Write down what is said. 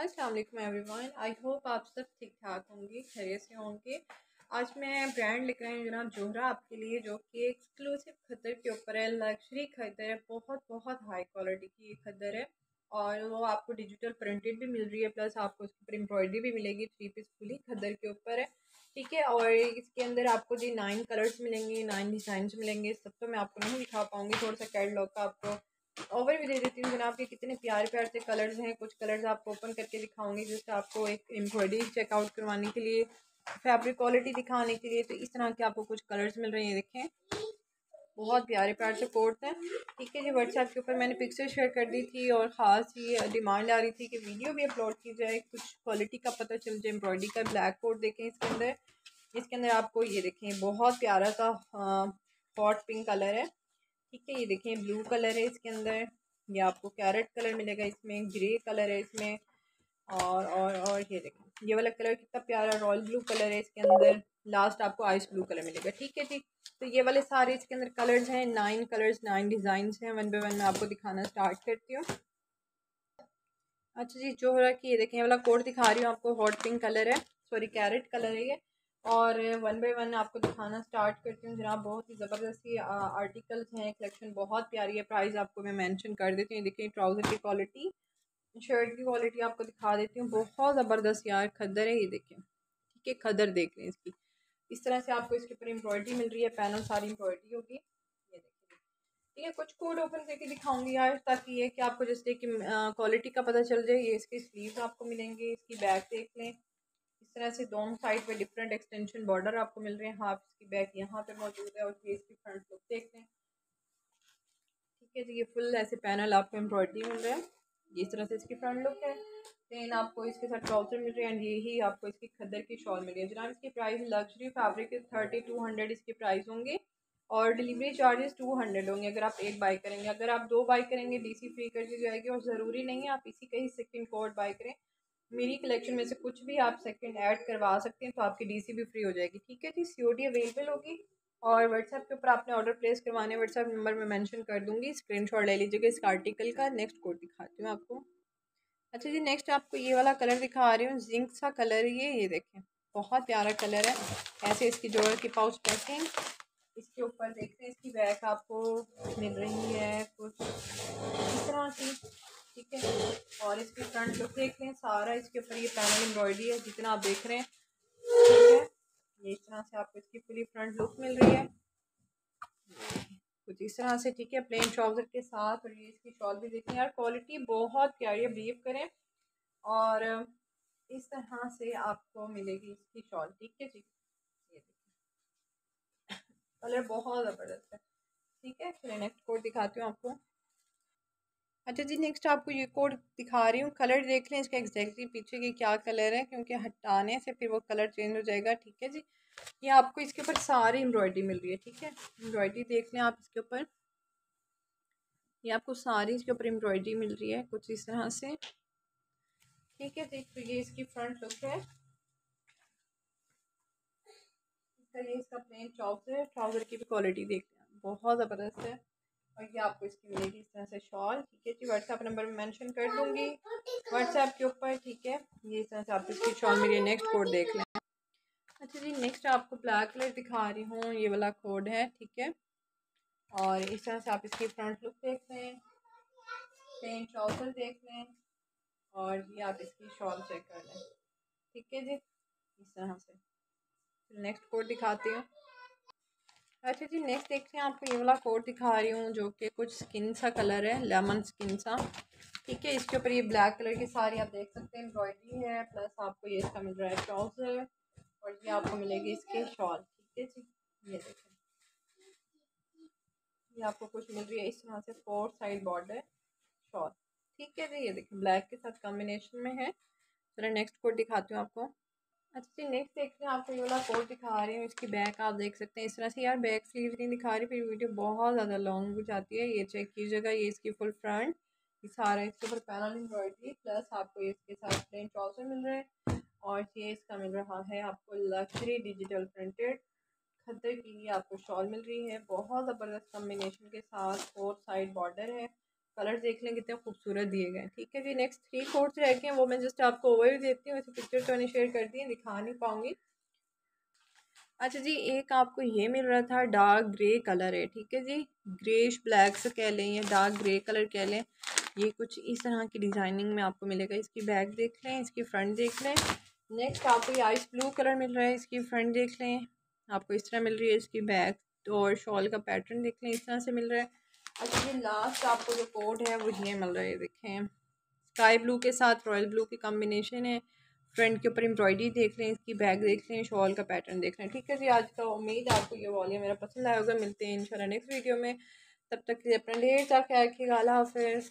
अस्सलाम everyone I hope आप सब ठीक ठाक होंगे, खैरियत से होंगे। आज मैं ब्रांड रही हूँ, जनाब जोहरा आपके लिए, जो कि एक्सक्लूसिव खदर के ऊपर है लग्जरी खदर है, बहुत बहुत हाई क्वालिटी की ये खद्दर है। और वो आपको डिजिटल प्रिंटेड भी मिल रही है प्लस आपको उसके ऊपर एम्ब्रॉयडरी भी मिलेगी थ्री पीस फुली खदर के ऊपर है। ठीक है, और इसके अंदर आपको जी नाइन कलर्स मिलेंगे नाइन डिज़ाइन मिलेंगे सब तो मैं आपको नहीं दिखा पाऊँगी, थोड़ा सा कैटलॉग का आपको ओवर भी दे देती हूँ, जनाब, के कितने प्यारे प्यार से कलर्स हैं, कुछ कलर्स आपको ओपन करके दिखाऊँगी जिससे आपको एक एम्ब्रॉयडरी चेकआउट करवाने के लिए फैब्रिक क्वालिटी दिखाने के लिए तो इस तरह के आपको कुछ कलर्स मिल रहे हैं देखें। बहुत प्यारे प्यार से कोट्स हैं। ठीक है जी व्हाट्सएप के ऊपर मैंने पिक्चर शेयर कर दी थी और ख़ास ये डिमांड आ रही थी कि वीडियो भी अपलोड की जाए, कुछ क्वालिटी का पता चल जाए एम्ब्रॉयडरी का ब्लैक कोट देखें इसके अंदर। इसके अंदर आपको ये देखें, बहुत प्यारा सा हॉट पिंक कलर है। ठीक है, ये देखें ब्लू कलर है इसके अंदर। ये आपको कैरेट कलर मिलेगा इसमें ग्रे कलर है इसमें। और और और ये देखें, ये वाला कलर कितना प्यारा रॉयल ब्लू कलर है इसके अंदर। लास्ट आपको आइस ब्लू कलर मिलेगा, ठीक है जी। तो ये वाले सारे इसके अंदर कलर्स हैं नाइन कलर्स नाइन डिज़ाइन हैं। वन बाई वन मैं आपको दिखाना स्टार्ट करती हूँ। अच्छा जी, जो हो रहा है कि ये देखें, ये वाला कोट दिखा रही हूँ आपको हॉट पिंक कलर है। सॉरी कैरेट कलर है ये। और वन बाई वन आपको दिखाना स्टार्ट करती हूँ। जनाब, बहुत ही ज़बरदस्ती आर्टिकल्स हैं कलेक्शन बहुत प्यारी है। प्राइस आपको मैं मेंशन कर देती हूँ। देखिए ट्राउज़र की क्वालिटी शर्ट की क्वालिटी आपको दिखा देती हूँ। बहुत ज़बरदस्त यार खदर है ये देखें ठीक है खदर देख लें इसकी। इस तरह से आपको इसके ऊपर एम्ब्रॉयडरी मिल रही है पैनल सारी एम्ब्रॉयडरी होगी। ये देखिए। ठीक है, कुछ कोड ओपन करके दिखाऊँगी यार, ताकि ये कि आपको जैसे कि क्वालिटी का पता चल जाए, ये इसके स्लीव आपको मिलेंगे, इसकी बैग देख लें। इस तरह से दोनों साइड पे डिफरेंट एक्सटेंशन बॉर्डर आपको मिल रहे हैं। हाफ़ इसकी बैक यहाँ पे मौजूद है और ये इसकी फ्रंट लुक देख लें ठीक है जी, ये फुल ऐसे पैनल आपको एम्ब्रॉयडरी मिल रहा है। इस तरह से इसकी फ्रंट लुक है। देन आपको इसके साथ ट्राउज़र मिल रही है एंड यही आपको इसकी खदर की शॉल मिल रही है। जनाब, इसकी price luxury fabric thirty two hundred इसकी प्राइस होंगे और डिलीवरी चार्जेस टू हंड्रेड होंगे। अगर आप एक बाई करेंगे, अगर आप दो बाई करेंगे डीसी फ्री कर दी जाएगी और ज़रूरी नहीं है, आप इसी का ही सेकेंड कोड बाई करें। मेरी कलेक्शन में से कुछ भी आप सेकंड ऐड करवा सकते हैं तो आपकी डीसी भी फ्री हो जाएगी। ठीक है जी? सी अवेलेबल होगी और व्हाट्सएप के ऊपर आपने ऑर्डर प्लेस करवाने व्हाट्सएप नंबर में मेंशन कर दूँगी। स्क्रीनशॉट ले लीजिएगा इस आर्टिकल का। नेक्स्ट कोड दिखाती हूँ आपको। अच्छा जी नेक्स्ट आपको ये वाला कलर दिखा रही हूँ। जिंक सा कलर ये ये देखें। बहुत प्यारा कलर है। ऐसे इसकी जोड़ की पाउच पैकिंग। इसके ऊपर देखते हैं, इसकी बैक आपको मिल रही है कुछ इस तरह की ठीक है और इसकी फ्रंट लुक देख लें सारा इसके ऊपर ये पैनल एम्ब्रॉयडरी है, जितना आप देख रहे हैं। ठीक है? ये इस तरह से आपको इसकी पूरी फ्रंट लुक मिल रही है। कुछ इस तरह से, ठीक है? प्लेन ट्राउज़र के साथ और ये इसकी शॉल भी देखें यार क्वालिटी बहुत प्यारी है बिलीव करें। और इस तरह से आपको मिलेगी इसकी शॉल ठीक है जी? ये देखिए कलर बहुत ज़बरदस्त है। ठीक है? चलिए नेक्स्ट कोड दिखाती हूँ आपको। अच्छा जी नेक्स्ट आपको ये कोड दिखा रही हूँ कलर देख लें इसका एग्जैक्टली पीछे की क्या कलर है, क्योंकि हटाने से फिर वो कलर चेंज हो जाएगा, ठीक है जी? ये आपको इसके ऊपर सारी एम्ब्रॉयडरी मिल रही है, ठीक है? एम्ब्रॉयडरी देख लें आप इसके ऊपर। ये आपको सारी इसके ऊपर एम्ब्रॉयडरी मिल रही है, कुछ इस तरह से। ठीक है जी तो ये इसकी फ्रंट लुक है। ये इसका प्लेन ट्राउज़र है ट्राउज़र की भी क्वालिटी देख लें बहुत ज़बरदस्त है। और ये आपको इसकी मिलेगी इस तरह से शॉल, ठीक है जी। व्हाट्सएप नंबर में मेंशन कर दूँगी। व्हाट्सएप के ऊपर, ठीक है, ये इस तरह से आप इसकी शॉल मेरी नेक्स्ट कोड देख लें। अच्छा जी नेक्स्ट आपको ब्लैक कलर दिखा रही हूँ, ये वाला कोड है, ठीक है। और इस तरह से आप इसकी फ्रंट लुक देख लें पेन ट्राउज़र देख लें, और ये आप इसकी शॉल चेक कर लें, ठीक है जी। इस तरह से। नेक्स्ट कोड दिखाती हूँ। अच्छा जी नेक्स्ट देखते हैं, आपको ये वाला कोट दिखा रही हूँ, जो कि कुछ स्किन सा कलर है लेमन स्किन सा। ठीक है, इसके ऊपर ये ब्लैक कलर की सारी आप देख सकते हैं एम्ब्रॉयडरी है प्लस आपको ये इसका मिल रहा है ट्राउज़र और ये आपको मिलेगी इसके शॉल ठीक है जी, ये देखें। ये आपको कुछ मिल रही है, इस तरह से फोर साइड बॉर्डर शॉल ठीक है जी, ये देखें ब्लैक के साथ कॉम्बिनेशन में है। चलो नेक्स्ट कोट दिखाती हूँ आपको। अच्छा जी नेक्स्ट देखते हैं, आपको ये वाला कोट दिखा रही हूँ, इसकी बैक आप देख सकते हैं। इस तरह से यार बैक स्लीव नहीं दिखा रही, फिर वीडियो बहुत ज़्यादा लॉन्ग हो जाती है। ये चेक कीजिएगा, ये इसकी फुल फ्रंट ये सारा इसके ऊपर पैनल एम्ब्रॉयडरी प्लस आपको इसके साथ प्लेन ट्राउज़र मिल रहे हैं। और ये इसका मिल रहा है आपको लग्जरी डिजिटल प्रिंटेड खद्दर की आपको शॉल मिल रही है। बहुत ज़बरदस्त कम्बिनेशन के साथ फोर साइड बॉर्डर है। कलर देख लें, कितने खूबसूरत दिए गए ठीक है जी नेक्स्ट थ्री कोर्स रह गए वो मैं जस्ट आपको ओवर देती हूँ वैसे पिक्चर तो मैंने शेयर कर दी है, दिखा नहीं पाऊँगी। अच्छा जी, एक आपको ये मिल रहा था डार्क ग्रे कलर है, ठीक है जी? ग्रेश ब्लैक से कह लें या डार्क ग्रे कलर कह लें, ये कुछ इस तरह की डिज़ाइनिंग में आपको मिलेगा। इसकी बैक देख लें, इसकी फ्रंट देख लें। नेक्स्ट आपको ये आइस ब्लू कलर मिल रहा है, इसकी फ्रंट देख लें। आपको इस तरह मिल रही है, इसकी बैक और शॉल का पैटर्न देख लें, इस तरह से मिल रहा है। अच्छा ये लास्ट आपको जो कोड है, वो ये मिल रहा है देखें। स्काई ब्लू के साथ रॉयल ब्लू की कॉम्बिनेशन है। फ्रंट के ऊपर एम्ब्रॉयडरी देख रहे हैं, इसकी बैग देख रहे हैं शॉल का पैटर्न देख रहे हैं। ठीक है जी, आज का उम्मीद आपको ये वॉल्यूम मेरा पसंद आया होगा। मिलते हैं इंशाल्लाह नेक्स्ट वीडियो में। तब तक के लिए अपना ढेर सा ख्याल रखिएगा। हाफिज़।